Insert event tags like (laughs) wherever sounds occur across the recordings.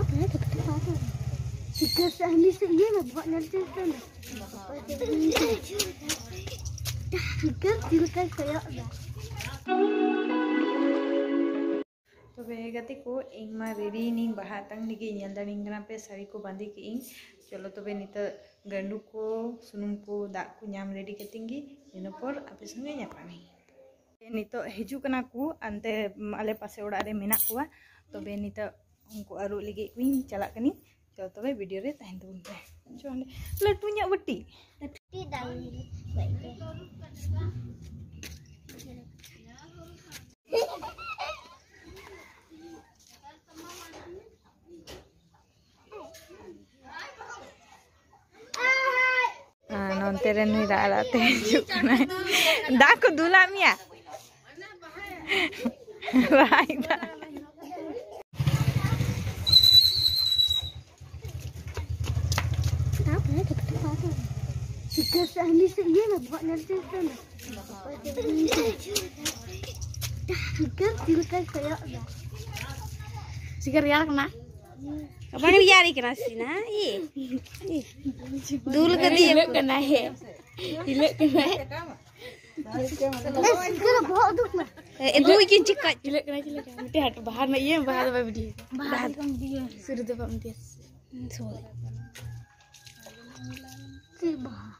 apa ya dapat apa tiga sahmi sih iya nggak buat nanti kan tiga tiga kan saya bahatang nige inyal dan ing grampe sari ko bandi ke ing cholo to nita gandu ko sunung ko dak ko ready ke tinggi ino por ape sungai. Nito heju kena ku ante male pase udah ada mena kuwa to be nita Aku aru lagi kuing calak kini contoh be video re tahan tuh deh cuman deh lalu punya beti beti dari ah, Nonteren ni dah alat tenjuk naik. Dah aku dulam ya. Baik. (laughs) Ya kena. Na? Dulu kan dia kena he. Kena. eh. Eh hat bahan na iya bahan apa dia. Bahan dia. Sudah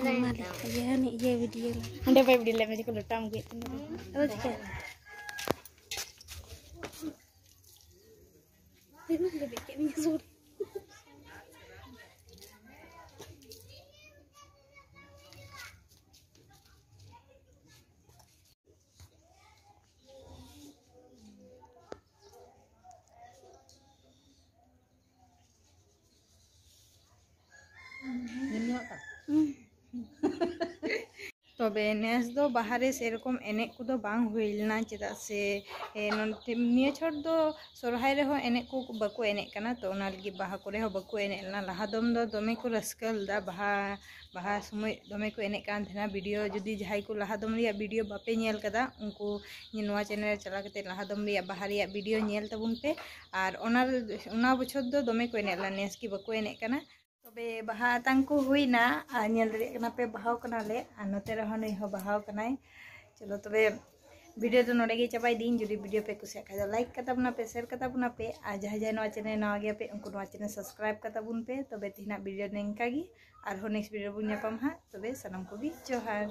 ya nih ya video ini. Anda pakai video lemari kalau tamu gitu. Oke. তবে নেস দো বাহারে সেরকম এনে কোদো বাং wheel না চেদা সে নিয়ে ছড় দো সরহাই রেহ এনে কো বাকু এনে কানা তো ওনা লাগি বাহা করে হ বাকু এনে না লাহা দম দো দমে কো রাসকাল দা বাহা বাহা সময় দমে কো এনে কান থেনা ভিডিও যদি যাই কো লাহা দম রিয়া ভিডিও বাপে নেল কাদা উনকু নোয়া চ্যানেল চালা কেতে লাহা দম রিয়া বাহা রিয়া ভিডিও নেল তাবুন পে আর ওনা ওনা বছর দো দমে কো এনে লা নেস কি বাকু এনে কানা तबे बाहा तांको हुईना आ नेल दरे कना पे बाहाव कना ले आ नते रह नई हो बाहाव कनाय चलो तबे वीडियो तो नोड़े चाबाई दिन जुदी वीडियो पे कुछ लाइक कताबना पे शेयर कताबना पे आ जहाँ जहाँ चैनल नवा पे उनको चैनल सब्सक्राइब कताबुन पे तबे तीना वीडियो और नेक्स्ट वीडियो बुन हाँ तबे सनम को जोहार